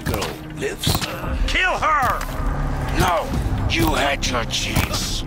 ago lives? Kill her! No, you had your chance.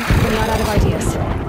Of not out of ideas.